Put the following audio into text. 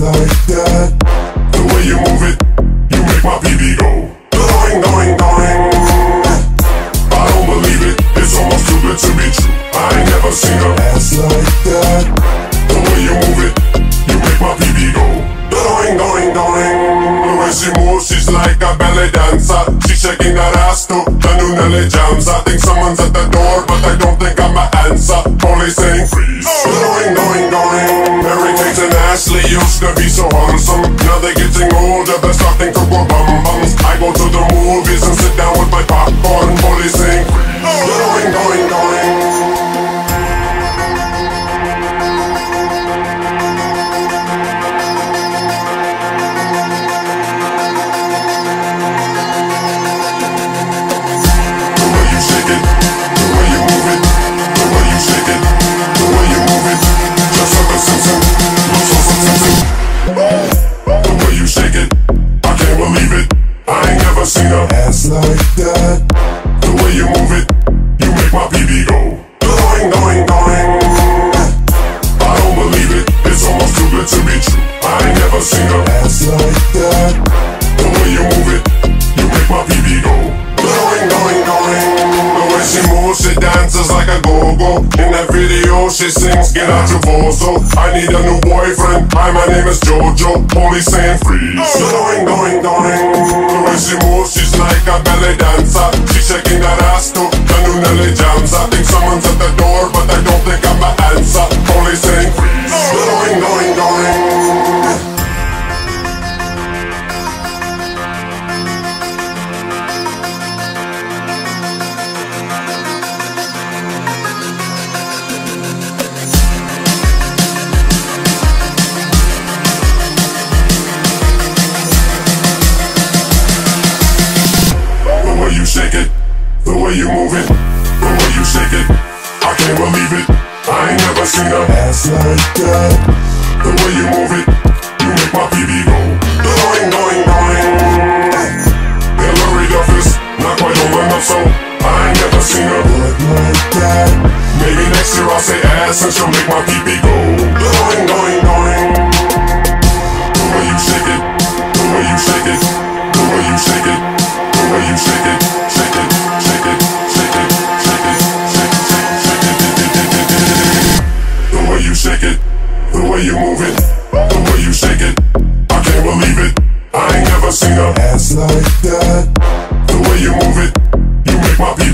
like that. The way you move it, you make my PB go. Going, going, going. I don't believe it, it's almost too good to be true. I ain't never seen a ass like that. The way you move it, you make my PB go. Going, going. The way she moves, she's like a ballet dancer. She's shaking that ass to the new Nelly jams. I think someone's at the door, but I don't think I'm a answer. Only saying so handsome. Now they're getting older, they're starting to go like that. The way you move it, you make my PB go. Going, going, going. I don't believe it, it's almost too good to be true. I ain't never seen a ass like that. The way you move it, you make my PB go. Going, going, going. The way she moves, she dances like a go-go. In that video, she sings, get out your bozo. I need a new boyfriend. Hi, my name is Jojo. Only saying freeze. Going, going, going. The way she moves, she's like a ballet dancer. She's shaking that shake it, the way you move it, the way you shake it, I can't believe it. I ain't never seen a ass like that. The way you move it, you make my PB go. Move it, the way you shake it, I can't believe it. I ain't never seen a ass like that. The way you move it, you make my PB